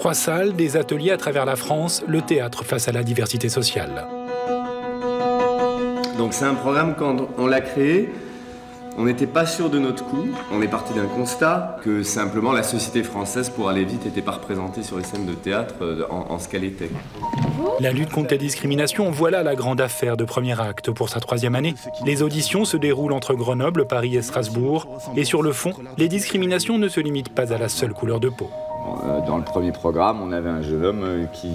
Trois salles, des ateliers à travers la France, le théâtre face à la diversité sociale. Donc c'est un programme quand on l'a créé, on n'était pas sûr de notre coup. On est parti d'un constat que simplement la société française, pour aller vite, n'était pas représentée sur les scènes de théâtre euh, en, ce qu'elle était. La lutte contre la discrimination, voilà la grande affaire de premier acte pour sa troisième année. Les auditions se déroulent entre Grenoble, Paris et Strasbourg. Et sur le fond, les discriminations ne se limitent pas à la seule couleur de peau. Euh, dans le premier programme, on avait un jeune homme euh, qui,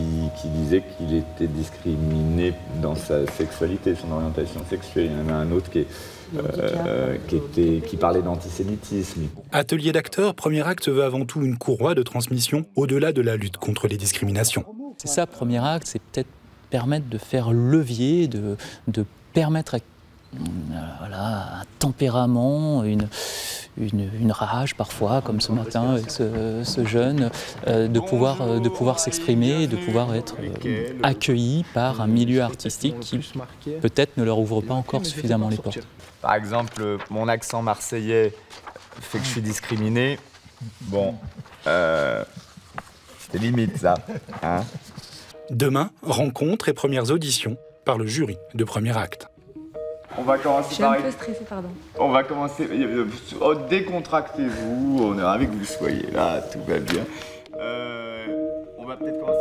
disait qu'il était discriminé dans sa sexualité, son orientation sexuelle. Il y en a un autre qui, euh, qui, parlait d'antisémitisme. Atelier d'acteurs, premier acte veut avant tout une courroie de transmission au-delà de la lutte contre les discriminations. C'est ça, premier acte, c'est peut-être permettre de faire levier, de, de permettre à voilà, un tempérament, une, une, rage parfois, comme ce matin avec ce, jeune, euh, de pouvoir, euh, de pouvoir s'exprimer, de pouvoir être euh, accueilli par un milieu artistique qui peut-être ne leur ouvre pas encore suffisamment les portes. Par exemple, mon accent marseillais fait que je suis discriminé. Bon, c'est limite ça. Hein Demain, rencontre et premières auditions par le jury de premier acte. On va commencer Je suis un peu stressée, pardon. On va commencer. Oh, décontractez-vous. On est ravis que vous soyez là. Tout va bien. Euh, on va peut-être commencer.